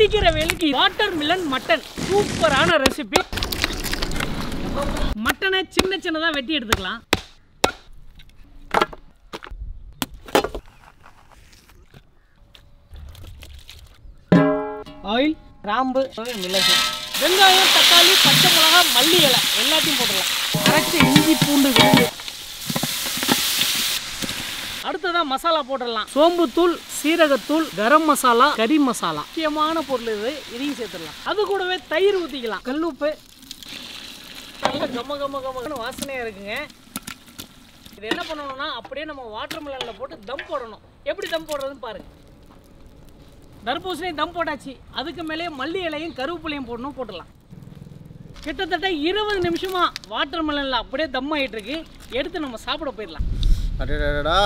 அடிக்கிற வேலைக்கு watermelon mutton சூப்பரான ரெசிபி மட்டனை சின்ன சின்னதாக வெட்டி எடுத்துக்கலாம். ஆயில் கிராம்பு மிளகு. வெங்காயம் தக்காளி பச்சை மிளகா மல்லி இலை. எல்லாத்தையும் போட்டுடலாம் கரெக்டாக இஞ்சி பூண்டு விழுது. அடுத்ததான் மசாலா போட்டுடலாம். சோம்புத்தூள் சீரகத்தூள் கரம் மசாலா கறி மசாலா. முக்கியமான பொருள் இது இதையும் சேர்த்துடலாம். அது கூடவே தயிர் ஊற்றிக்கலாம் கல்லுப்பு. நல்லா கம கம கமன்னு வாசனையாக இருக்குங்க. இது என்ன பண்ணணும்னா அப்படியே நம்ம வாட்டர் மிலனில் போட்டு தம் போடணும். எப்படி தம் போடுறதுன்னு பாருங்க. தர்பூசணி தம் போட்டாச்சு. அதுக்கு மேலேயே மல்லி இலையும் கருவேப்பிலையும் போடணும் போட்டுடலாம். கிட்டத்தட்ட இருபது நிமிஷமா வாட்டர் மிலனில் அப்படியே தம் ஆகிட்டுருக்கு எடுத்து நம்ம சாப்பிட போயிடலாம். அடடா